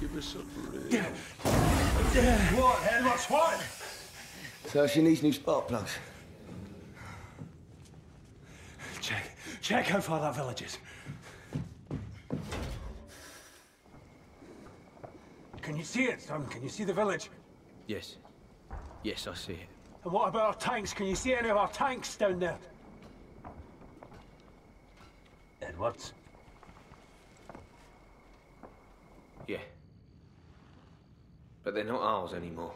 Give us a break. What, Edwards, what? So she needs new spark plugs. Check. Check how far that village is. Can you see it, son? Can you see the village? Yes. Yes, I see it. And what about our tanks? Can you see any of our tanks down there? Edwards? Yeah. But they're not ours anymore.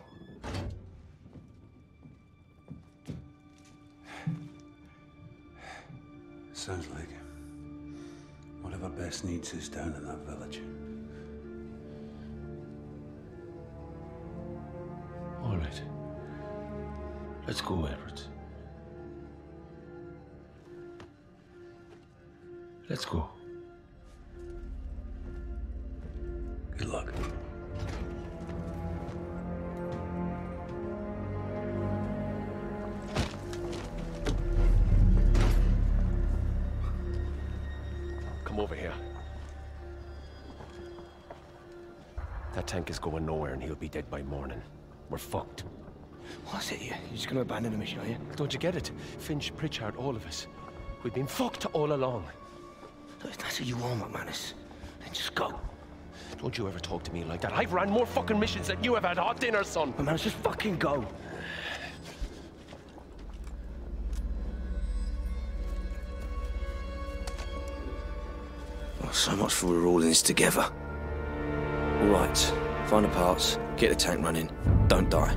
Sounds like it. Whatever Bess needs is down in that village. All right. Let's go, Edward. Let's go. Come over here. That tank is going nowhere and he'll be dead by morning. We're fucked. What's it you? You're just gonna abandon the mission, are you? Don't you get it? Finch, Pritchard, all of us. We've been fucked all along. Look, if that's what you want, McManus, then just go. Don't you ever talk to me like that. I've ran more fucking missions than you have had hot dinner, son. McManus, just fucking go. So much for we're all in this together. All right, find the parts, get the tank running, don't die.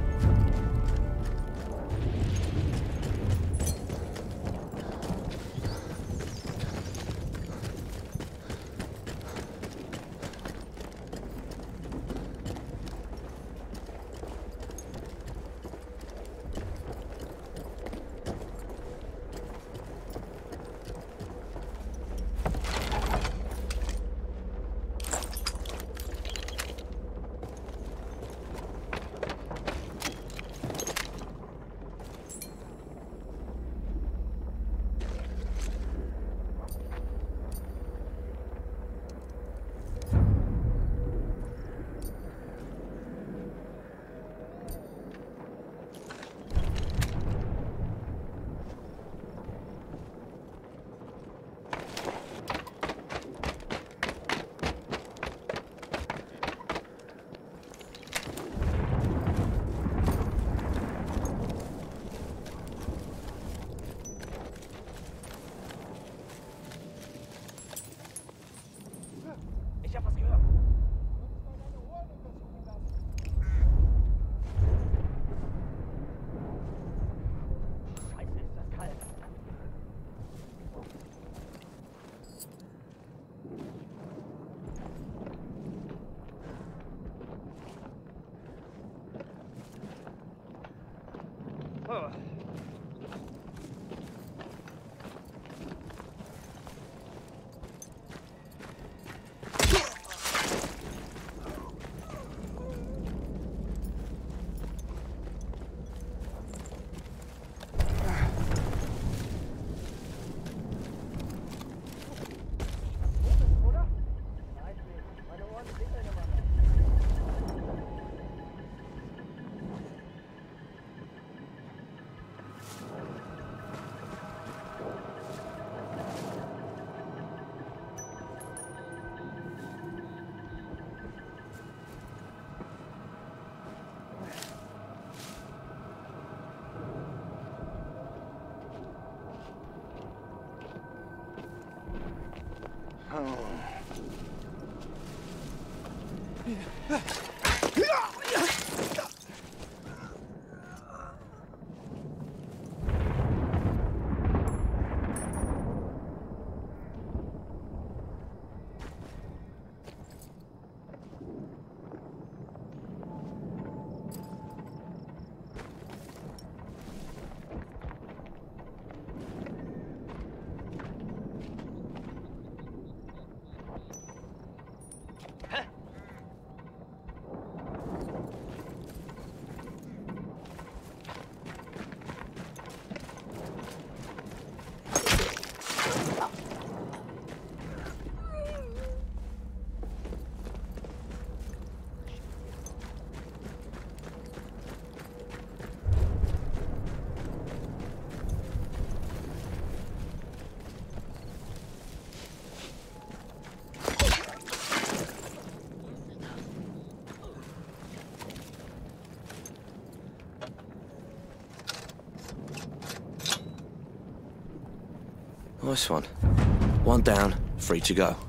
Oh. Nice one. One down, free to go.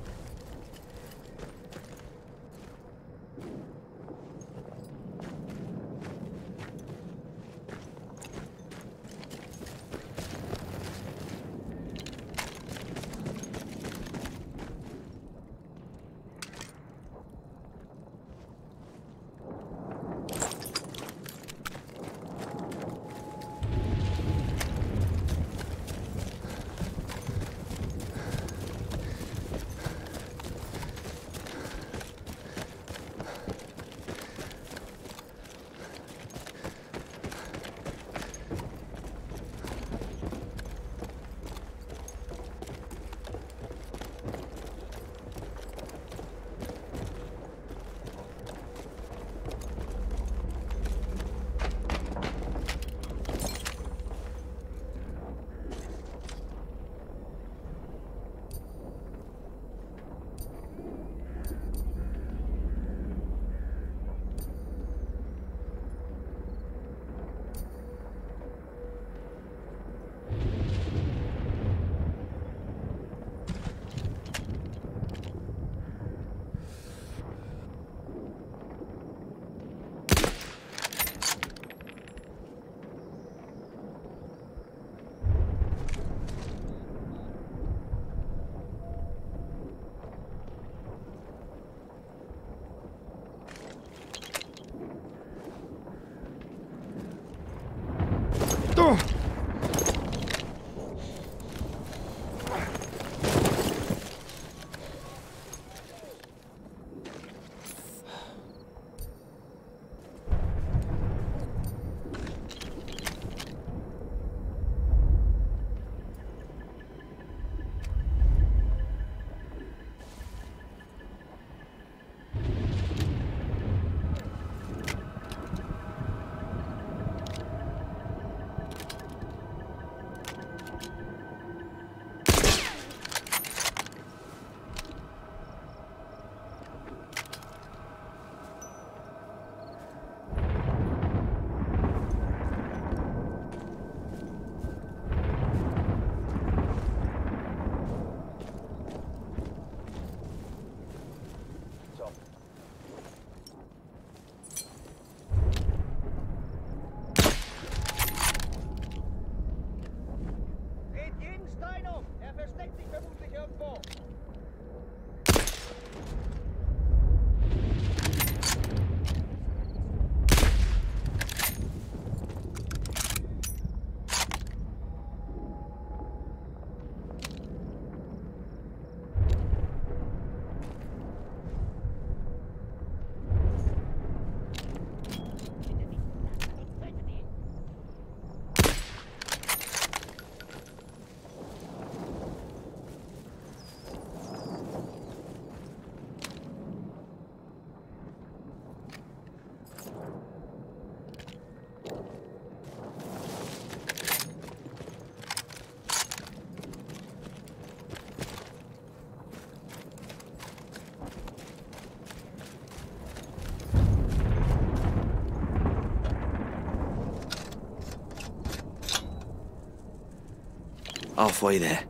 Halfway there.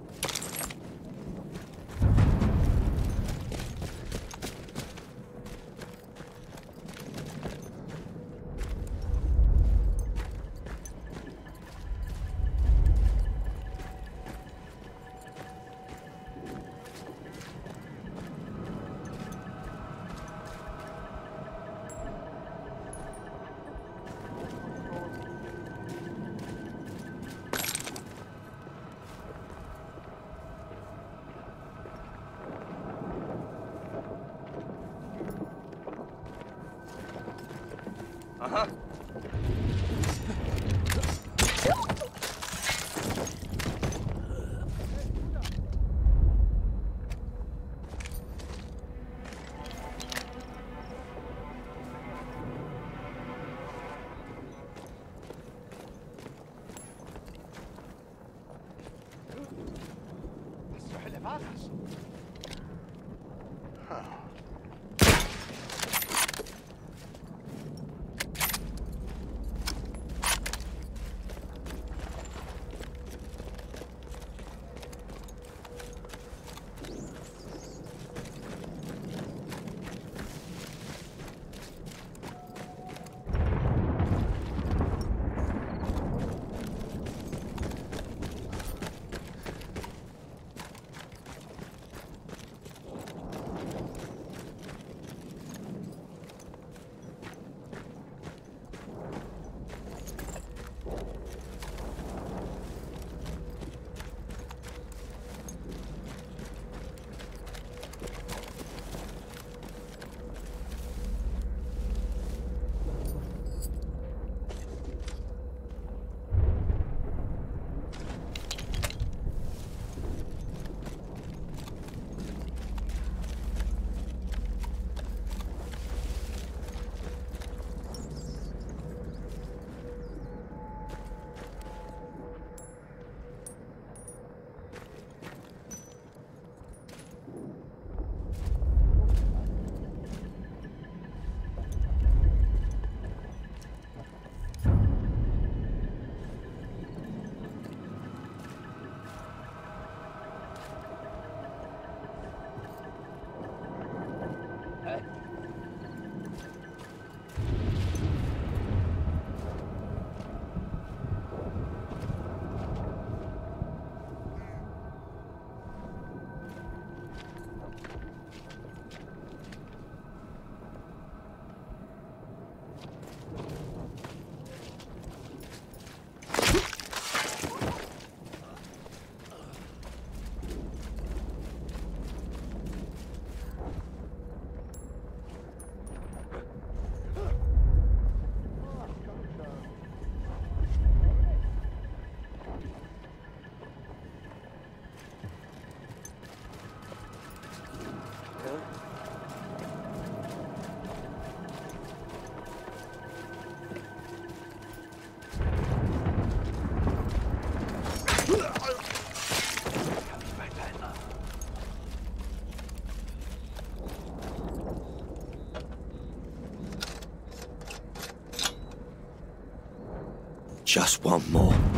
Just one more.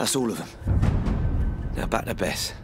That's all of them. Now back to Bess.